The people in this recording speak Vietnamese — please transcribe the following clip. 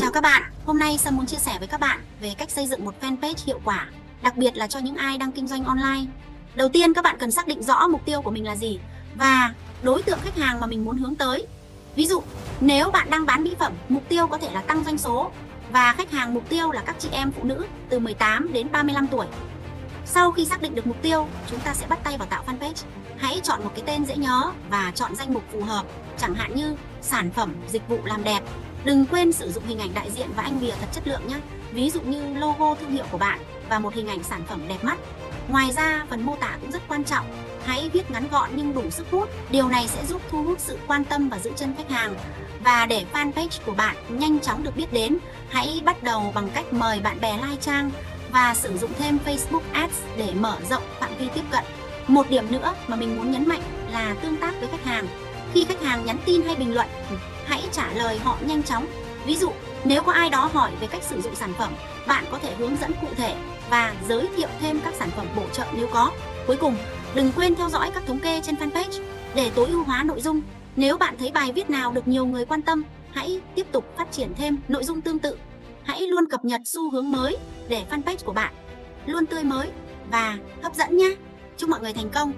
Chào các bạn, hôm nay Sâm muốn chia sẻ với các bạn về cách xây dựng một fanpage hiệu quả, đặc biệt là cho những ai đang kinh doanh online. Đầu tiên các bạn cần xác định rõ mục tiêu của mình là gì và đối tượng khách hàng mà mình muốn hướng tới. Ví dụ, nếu bạn đang bán mỹ phẩm, mục tiêu có thể là tăng doanh số và khách hàng mục tiêu là các chị em phụ nữ từ 18 đến 35 tuổi. Sau khi xác định được mục tiêu, chúng ta sẽ bắt tay vào tạo fanpage. Hãy chọn một cái tên dễ nhớ và chọn danh mục phù hợp, chẳng hạn như sản phẩm, dịch vụ làm đẹp. Đừng quên sử dụng hình ảnh đại diện và anh bìa thật chất lượng nhé. Ví dụ như logo thương hiệu của bạn và một hình ảnh sản phẩm đẹp mắt. Ngoài ra, phần mô tả cũng rất quan trọng. Hãy viết ngắn gọn nhưng đủ sức hút. Điều này sẽ giúp thu hút sự quan tâm và giữ chân khách hàng. Và để fanpage của bạn nhanh chóng được biết đến, hãy bắt đầu bằng cách mời bạn bè like trang và sử dụng thêm Facebook Ads để mở rộng phạm vi tiếp cận. Một điểm nữa mà mình muốn nhấn mạnh là tương tác với khách hàng. Khi khách hàng nhắn tin hay bình luận, hãy trả lời họ nhanh chóng. Ví dụ, nếu có ai đó hỏi về cách sử dụng sản phẩm, bạn có thể hướng dẫn cụ thể và giới thiệu thêm các sản phẩm bổ trợ nếu có. Cuối cùng, đừng quên theo dõi các thống kê trên fanpage để tối ưu hóa nội dung. Nếu bạn thấy bài viết nào được nhiều người quan tâm, hãy tiếp tục phát triển thêm nội dung tương tự. Hãy luôn cập nhật xu hướng mới để fanpage của bạn luôn tươi mới và hấp dẫn nhé. Chúc mọi người thành công!